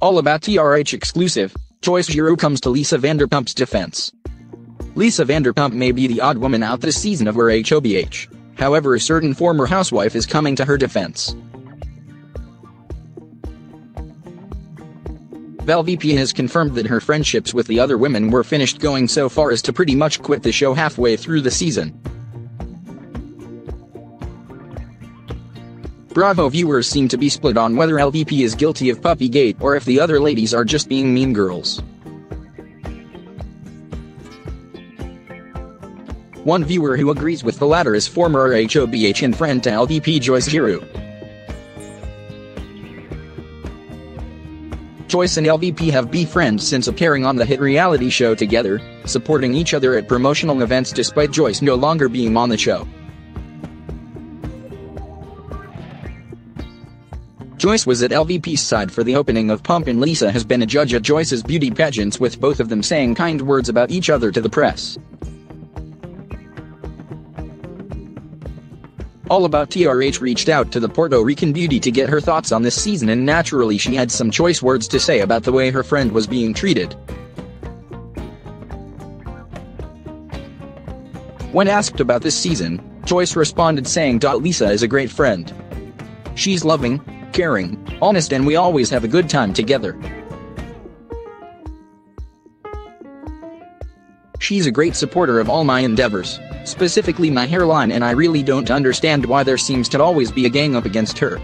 All about TRH exclusive, Joyce Giraud comes to Lisa Vanderpump's defense. Lisa Vanderpump may be the odd woman out this season of RHOBH. However a certain former housewife is coming to her defense. LVP has confirmed that her friendships with the other women were finished going so far as to pretty much quit the show halfway through the season. Bravo viewers seem to be split on whether LVP is guilty of Puppygate or if the other ladies are just being mean girls. One viewer who agrees with the latter is former HOBH and friend to LVP Joyce Giraud. Joyce and LVP have befriended since appearing on the hit reality show together, supporting each other at promotional events despite Joyce no longer being on the show. Joyce was at LVP's side for the opening of Pump and Lisa has been a judge at Joyce's beauty pageants with both of them saying kind words about each other to the press. All About TRH reached out to the Puerto Rican beauty to get her thoughts on this season and naturally she had some choice words to say about the way her friend was being treated. When asked about this season, Joyce responded saying Lisa is a great friend. She's loving, caring, honest and we always have a good time together. She's a great supporter of all my endeavors, specifically my hairline and I really don't understand why there seems to always be a gang up against her.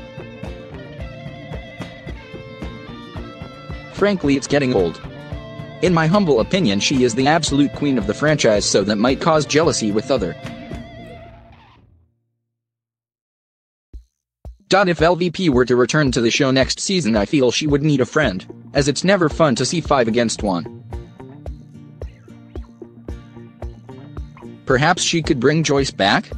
Frankly it's getting old. In my humble opinion she is the absolute queen of the franchise so that might cause jealousy with other If LVP were to return to the show next season I feel she would need a friend, as it's never fun to see 5 against 1. Perhaps she could bring Joyce back?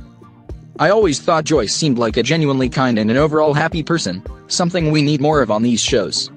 I always thought Joyce seemed like a genuinely kind and an overall happy person, something we need more of on these shows.